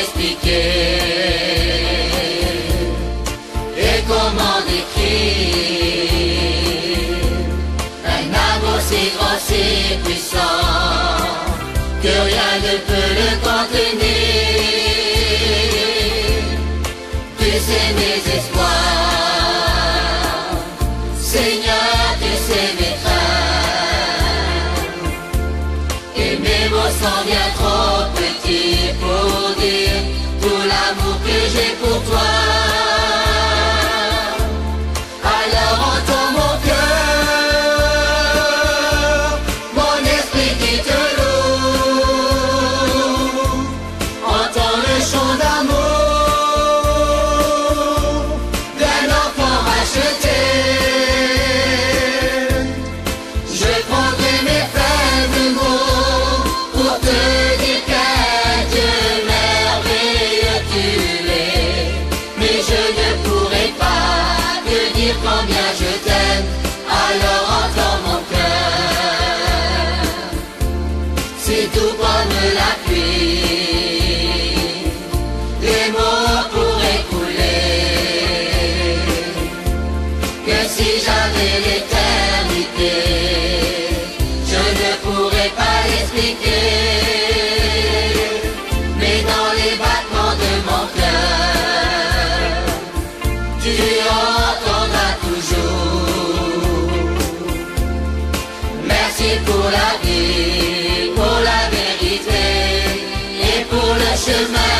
expliquer et comment décrire un amour si grand, si puissant que rien ne peut le contenir. Tu sais mes espoirs, Seigneur, tu sais mes craintes et mes mots sont bien trop petits pour j'ai pour toi. L'éternité, je ne pourrais pas l'expliquer. Mais dans les battements de mon cœur, tu entendras toujours. Merci pour la vie, pour la vérité et pour le chemin.